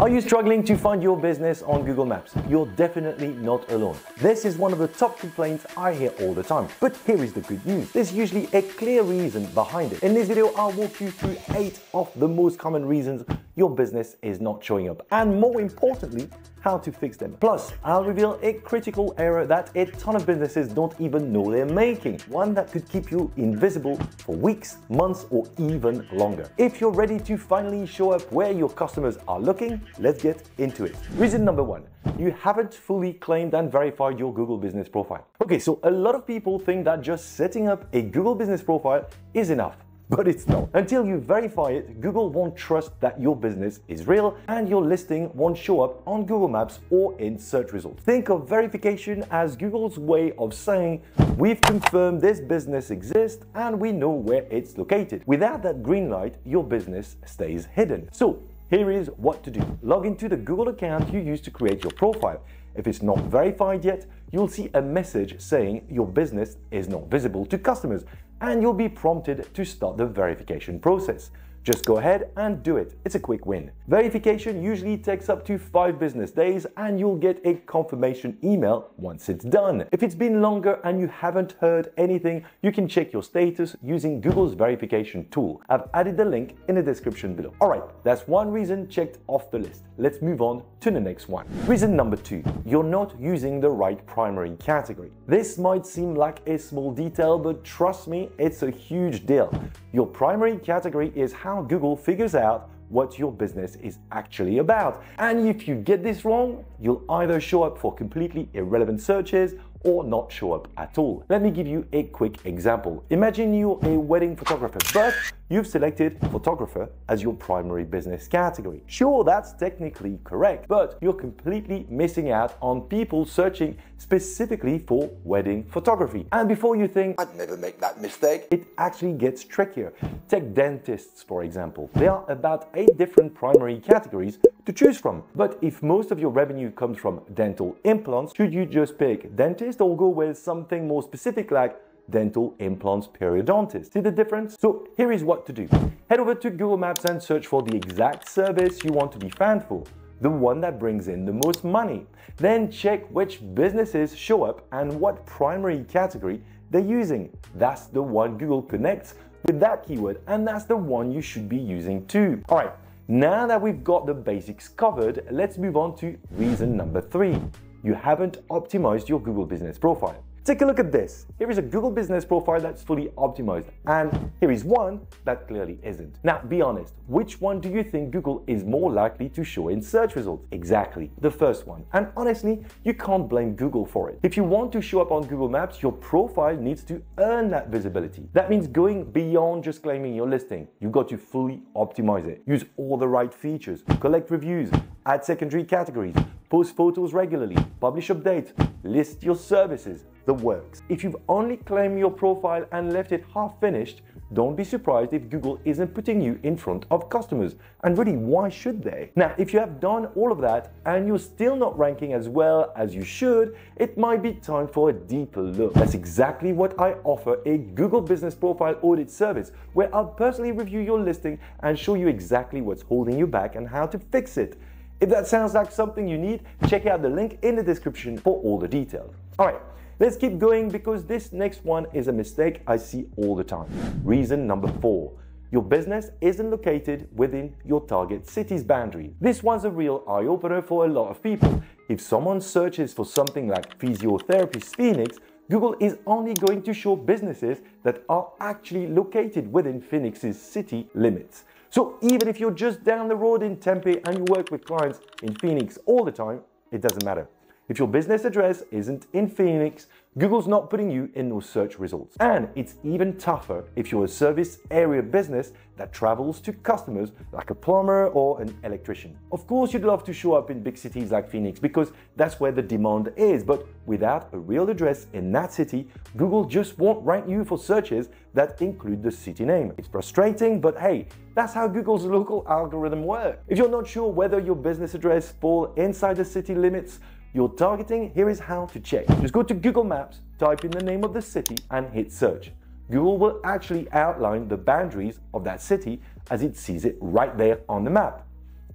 Are you struggling to find your business on Google Maps? You're definitely not alone. This is one of the top complaints I hear all the time. But here is the good news. There's usually a clear reason behind it. In this video, I'll walk you through eight of the most common reasons your business is not showing up. And more importantly, how to fix them. Plus, I'll reveal a critical error that a ton of businesses don't even know they're making. One that could keep you invisible for weeks, months, or even longer. If you're ready to finally show up where your customers are looking, let's get into it. Reason number one you haven't fully claimed and verified your Google business profile. Okay, so a lot of people think that just setting up a Google business profile is enough but it's not. Until you verify it, Google won't trust that your business is real and your listing won't show up on Google Maps or in search results. Think of verification as Google's way of saying, we've confirmed this business exists and we know where it's located. Without that green light, your business stays hidden. So here is what to do. Log into the Google account you use to create your profile. If it's not verified yet, you'll see a message saying your business is not visible to customers and you'll be prompted to start the verification process. Just go ahead and do it. It's a quick win. Verification usually takes up to five business days and you'll get a confirmation email once it's done. If it's been longer and you haven't heard anything, you can check your status using Google's verification tool. I've added the link in the description below. All right, that's one reason checked off the list. Let's move on to the next one. Reason number two, you're not using the right primary category. This might seem like a small detail, but trust me, it's a huge deal. Your primary category is how Google figures out what your business is actually about. And if you get this wrong, you'll either show up for completely irrelevant searches or not show up at all. Let me give you a quick example. Imagine you're a wedding photographer, but you've selected photographer as your primary business category. Sure, that's technically correct, but you're completely missing out on people searching specifically for wedding photography. And before you think, I'd never make that mistake, it actually gets trickier. Take dentists, for example. There are about eight different primary categories to choose from. But if most of your revenue comes from dental implants, should you just pick dentist or go with something more specific like dental implants periodontist. See the difference? So here is what to do. Head over to Google Maps and search for the exact service you want to be found for, the one that brings in the most money. Then check which businesses show up and what primary category they're using. That's the one Google connects with that keyword and that's the one you should be using too. All right, now that we've got the basics covered, let's move on to reason number three. You haven't optimized your Google business profile. Take a look at this. Here is a Google business profile that's fully optimized, and here is one that clearly isn't. Now, be honest, which one do you think Google is more likely to show in search results? Exactly, the first one. And honestly, you can't blame Google for it. If you want to show up on Google Maps, your profile needs to earn that visibility. That means going beyond just claiming your listing. You've got to fully optimize it. Use all the right features, collect reviews, add secondary categories, post photos regularly, publish updates, list your services, the works. If you've only claimed your profile and left it half finished, don't be surprised if Google isn't putting you in front of customers. And really, why should they? Now, if you have done all of that and you're still not ranking as well as you should, it might be time for a deeper look. That's exactly what I offer a Google Business Profile Audit service, where I'll personally review your listing and show you exactly what's holding you back and how to fix it. If that sounds like something you need, check out the link in the description for all the details. All right, let's keep going because this next one is a mistake I see all the time. Reason number four. Your business isn't located within your target city's boundary. This one's a real eye opener for a lot of people. If someone searches for something like Physiotherapist Phoenix, Google is only going to show businesses that are actually located within Phoenix's city limits. So even if you're just down the road in Tempe and you work with clients in Phoenix all the time, it doesn't matter. If your business address isn't in Phoenix, Google's not putting you in those search results. And it's even tougher if you're a service area business that travels to customers like a plumber or an electrician. Of course, you'd love to show up in big cities like Phoenix because that's where the demand is, but without a real address in that city, Google just won't rank you for searches that include the city name. It's frustrating, but hey, that's how Google's local algorithm works. If you're not sure whether your business address falls inside the city limits, you're targeting, here is how to check. Just go to Google Maps, type in the name of the city, and hit search. Google will actually outline the boundaries of that city as it sees it right there on the map.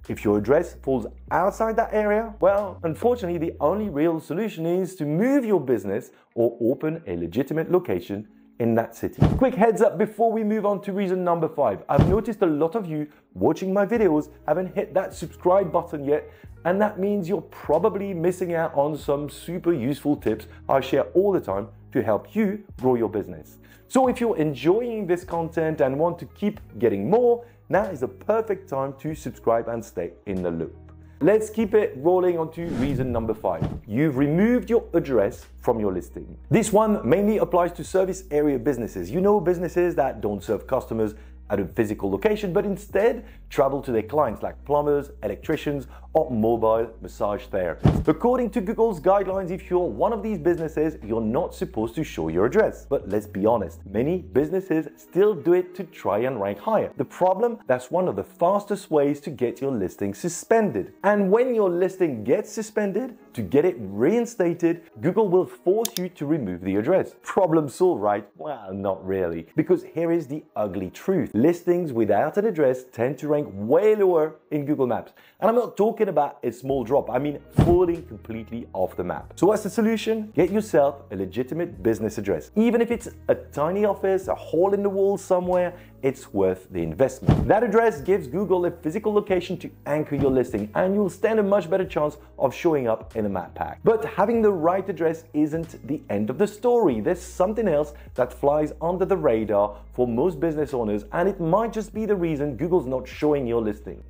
If your address falls outside that area, well, unfortunately, the only real solution is to move your business or open a legitimate location in that city. Quick heads up before we move on to reason number five. I've noticed a lot of you watching my videos haven't hit that subscribe button yet, and that means you're probably missing out on some super useful tips I share all the time to help you grow your business. So if you're enjoying this content and want to keep getting more, now is the perfect time to subscribe and stay in the loop. Let's keep it rolling on to reason number five. You've removed your address from your listing. This one mainly applies to service area businesses. You know, businesses that don't serve customers at a physical location, but instead travel to their clients like plumbers, electricians, mobile massage therapists. According to Google's guidelines, if you're one of these businesses, you're not supposed to show your address. But let's be honest, many businesses still do it to try and rank higher. The problem, that's one of the fastest ways to get your listing suspended. And when your listing gets suspended, to get it reinstated, Google will force you to remove the address. Problem solved, right? Well, not really. Because here is the ugly truth. Listings without an address tend to rank way lower in Google Maps. And I'm not talking about a small drop, I mean falling completely off the map. So, what's the solution? Get yourself a legitimate business address. Even if it's a tiny office, a hole in the wall somewhere, it's worth the investment. That address gives Google a physical location to anchor your listing, and you'll stand a much better chance of showing up in a map pack. But having the right address isn't the end of the story. There's something else that flies under the radar for most business owners, and it might just be the reason Google's not showing your listing.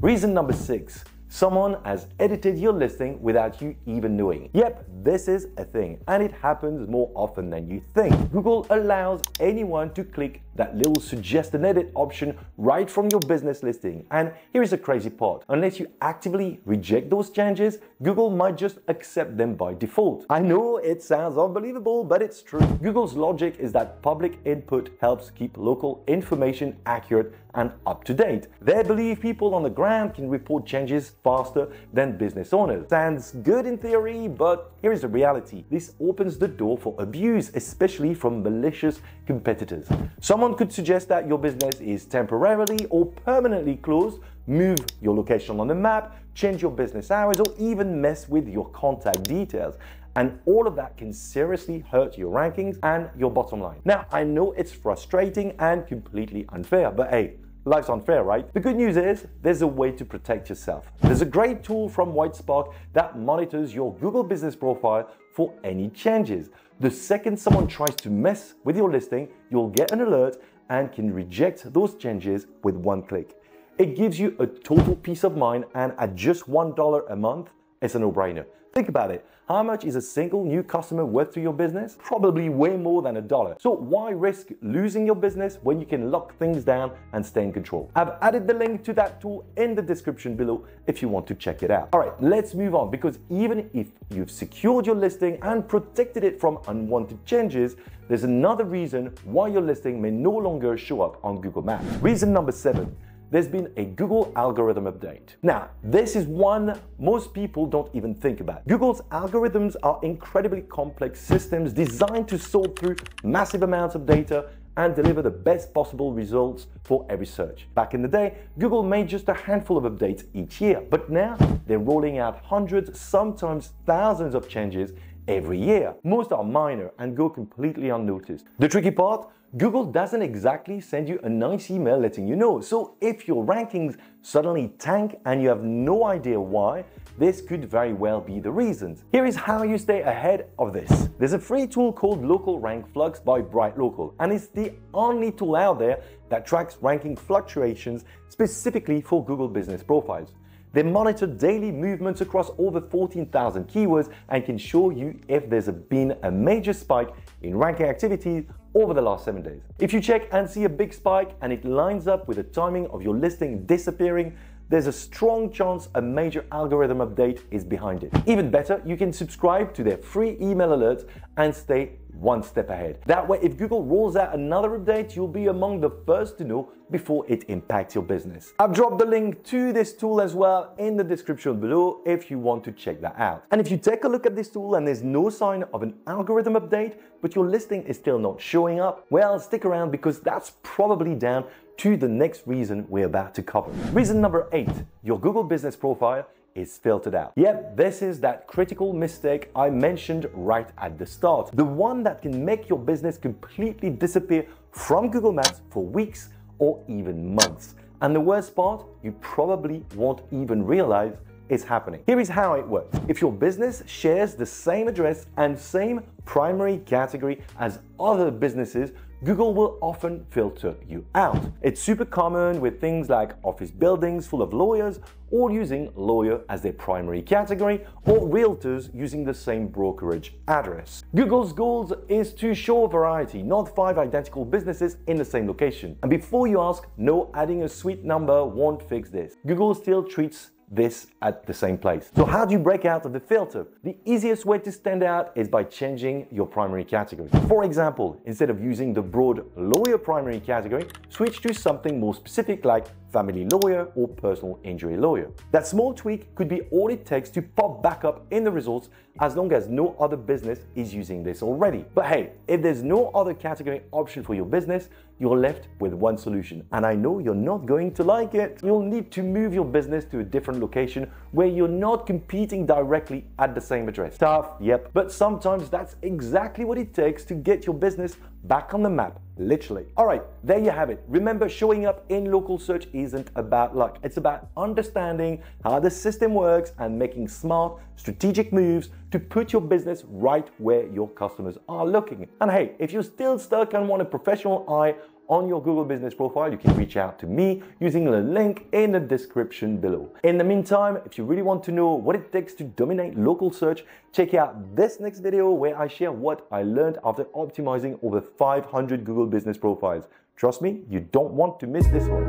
Reason number six Someone has edited your listing without you even knowing. Yep, this is a thing, and it happens more often than you think. Google allows anyone to click that little suggest an edit option right from your business listing. And here is a crazy part. Unless you actively reject those changes, Google might just accept them by default. I know it sounds unbelievable, but it's true. Google's logic is that public input helps keep local information accurate and up to date. They believe people on the ground can report changes faster than business owners. Sounds good in theory, but here is the reality. This opens the door for abuse, especially from malicious competitors. Someone could suggest that your business is temporarily or permanently closed move your location on the map, change your business hours, or even mess with your contact details. And all of that can seriously hurt your rankings and your bottom line. Now, I know it's frustrating and completely unfair, but hey, Life's unfair, right? The good news is there's a way to protect yourself. There's a great tool from Whitespark that monitors your Google business profile for any changes. The second someone tries to mess with your listing, you'll get an alert and can reject those changes with one click. It gives you a total peace of mind, and at just $1 a month, it's a no brainer. Think about it. How much is a single new customer worth to your business? Probably way more than a dollar. So why risk losing your business when you can lock things down and stay in control? I've added the link to that tool in the description below if you want to check it out. All right, let's move on because even if you've secured your listing and protected it from unwanted changes, there's another reason why your listing may no longer show up on Google Maps. Reason number seven there's been a Google algorithm update. Now, this is one most people don't even think about. Google's algorithms are incredibly complex systems designed to sort through massive amounts of data and deliver the best possible results for every search. Back in the day, Google made just a handful of updates each year, but now they're rolling out hundreds, sometimes thousands of changes every year. Most are minor and go completely unnoticed. The tricky part? Google doesn't exactly send you a nice email letting you know. So if your rankings suddenly tank and you have no idea why, this could very well be the reasons. Here is how you stay ahead of this. There's a free tool called Local Rank Flux by Bright Local, and it's the only tool out there that tracks ranking fluctuations specifically for Google business profiles. They monitor daily movements across over 14,000 keywords and can show you if there's been a major spike in ranking activity over the last seven days. If you check and see a big spike and it lines up with the timing of your listing disappearing, there's a strong chance a major algorithm update is behind it. Even better, you can subscribe to their free email alerts and stay one step ahead. That way, if Google rolls out another update, you'll be among the first to know before it impacts your business. I've dropped the link to this tool as well in the description below if you want to check that out. And if you take a look at this tool and there's no sign of an algorithm update, but your listing is still not showing up, well, stick around because that's probably down to the next reason we're about to cover. Reason number eight your Google business profile is filtered out. Yep, this is that critical mistake I mentioned right at the start. The one that can make your business completely disappear from Google Maps for weeks or even months. And the worst part, you probably won't even realize is happening. Here is how it works. If your business shares the same address and same primary category as other businesses, Google will often filter you out. It's super common with things like office buildings full of lawyers, or using lawyer as their primary category, or realtors using the same brokerage address. Google's goal is to show variety, not five identical businesses in the same location. And before you ask, no, adding a suite number won't fix this. Google still treats this at the same place. So how do you break out of the filter? The easiest way to stand out is by changing your primary category. For example, instead of using the broad lawyer primary category, switch to something more specific like family lawyer or personal injury lawyer. That small tweak could be all it takes to pop back up in the results as long as no other business is using this already. But hey, if there's no other category option for your business, you're left with one solution. And I know you're not going to like it. You'll need to move your business to a different location where you're not competing directly at the same address. Tough, yep. But sometimes that's exactly what it takes to get your business back on the map literally. All right, there you have it. Remember, showing up in local search isn't about luck. It's about understanding how the system works and making smart, strategic moves to put your business right where your customers are looking. And hey, if you're still stuck and want a professional eye on your Google business profile, you can reach out to me using the link in the description below. In the meantime, if you really want to know what it takes to dominate local search, check out this next video where I share what I learned after optimizing over 500 Google business profiles. Trust me, you don't want to miss this one.